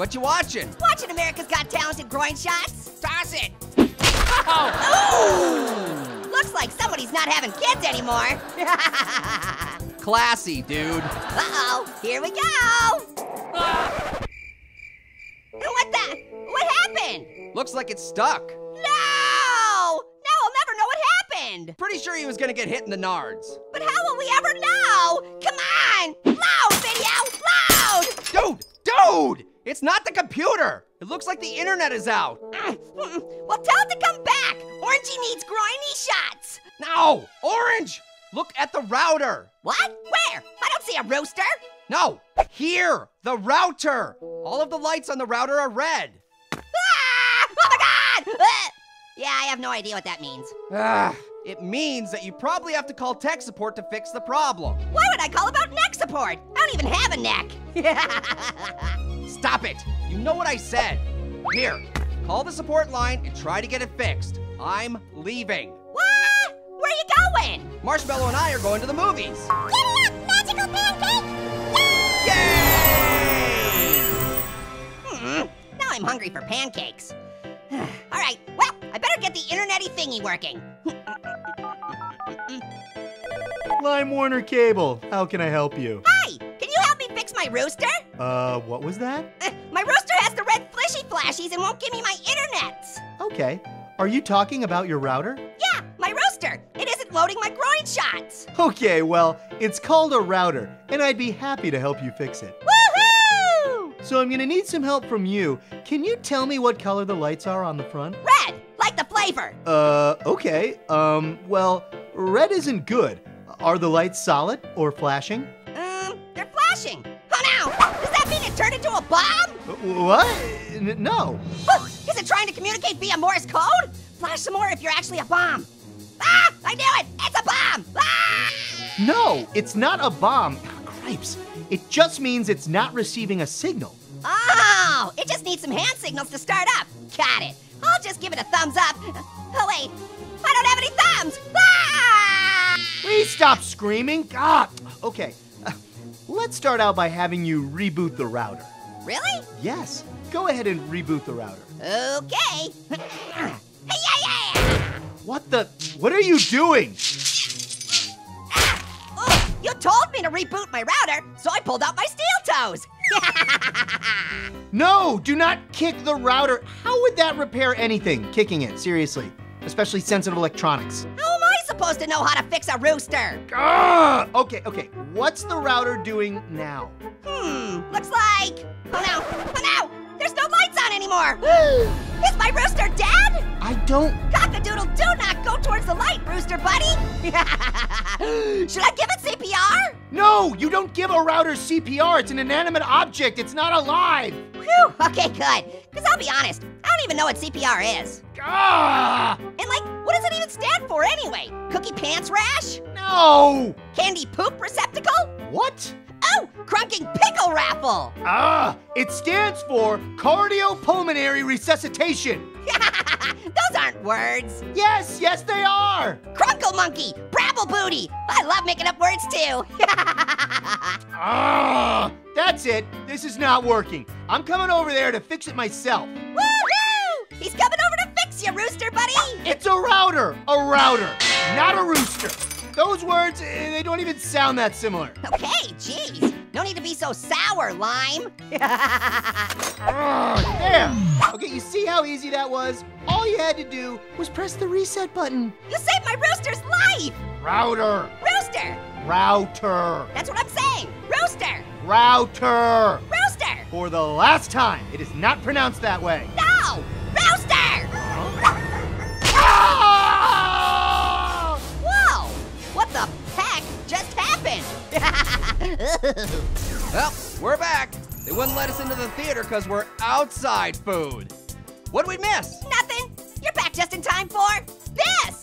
What you watching? Watching America's Got Talented groin shots. Toss it! Ooh! Looks like somebody's not having kids anymore. Classy, dude. Uh-oh, here we go. What the? What happened? Looks like it's stuck. No! Now I'll never know what happened. Pretty sure he was gonna get hit in the nards. But how will we ever know? Come on! Loud, video! Loud! Dude! Dude! It's not the computer! It looks like the internet is out. well, tell it to come back. Orangey needs groiny shots. No! Orange! Look at the router. What? Where? I don't see a rooster. No! Here! The router! All of the lights on the router are red. Ah! Oh my god! Ah! Yeah, I have no idea what that means. Ah, it means that you probably have to call tech support to fix the problem. Why would I call about neck support? I don't even have a neck. Stop it! You know what I said. Here, call the support line and try to get it fixed. I'm leaving. what? Where are you going? Marshmallow and I are going to the movies. Giddy up, magical pancake! Yay! Hmm, now I'm hungry for pancakes. All right, well, I better get the internety thingy working. Lime Warner Cable, how can I help you? Hi, can you help me fix my rooster? Uh, what was that? Uh, my rooster has the red flishy flashies and won't give me my internet. Okay. Are you talking about your router? Yeah, my rooster. It isn't loading my groin shots. Okay, well, it's called a router, and I'd be happy to help you fix it. Woohoo! So I'm gonna need some help from you. Can you tell me what color the lights are on the front? Red, like the flavor. Uh, okay. Um, well, red isn't good. Are the lights solid or flashing? Um, they're flashing. Turned into a bomb? Uh, What? N- no. Is it trying to communicate via Morse code? Flash some more if you're actually a bomb. Ah! I knew it! It's a bomb! Ah! No, it's not a bomb. Cripes. It just means it's not receiving a signal. Oh! It just needs some hand signals to start up. Got it. I'll just give it a thumbs up. Oh wait, I don't have any thumbs! Ah! Please stop screaming. God. Okay. uh, let's start out by having you reboot the router. Really? Yes. Go ahead and reboot the router. Okay. hey, yeah, yeah! What the? What are you doing? Ah! Oh, you told me to reboot my router, so I pulled out my steel toes. No, do not kick the router. How would that repair anything? Kicking it, seriously. Especially sensitive electronics. How supposed to know how to fix a rooster? Ah! Okay, okay. What's the router doing now? Hmm, looks like. Oh no, oh no! There's no lights on anymore! Is my rooster dead? I don't. Cockadoodle, do not go towards the light, rooster buddy! Should I give it CPR? No, you don't give a router CPR. It's an inanimate object. It's not alive. Whew, okay, good. Because I'll be honest, I don't even know what CPR is. Ah! And like, what does it even stand for anyway? Cookie pants rash? No! Candy poop receptacle? What? Oh, crunking pickle raffle! Ah! It stands for cardiopulmonary resuscitation. Those aren't words. Yes, yes, they are. Crunkle monkey, booty. I love making up words too. Ah! That's it. This is not working. I'm coming over there to fix it myself. Woohoo! He's coming over to fix you, rooster buddy. It's a router. A router, not a rooster. Those words, eh, they don't even sound that similar. Okay, jeez. No need to be so sour, Lime. Ah, there. Okay, you see how easy that was? All you had to do was press the reset button. you saved my rooster's life. Router. Rooster. Router. That's what I'm saying. Rooster. Router. Rooster. For the last time, it is not pronounced that way. No. Rooster. Ah! Whoa. What the heck just happened? Well, we're back. They wouldn't let us into the theater because we're outside food. What'd we miss? Nothing. You're back just in time for this.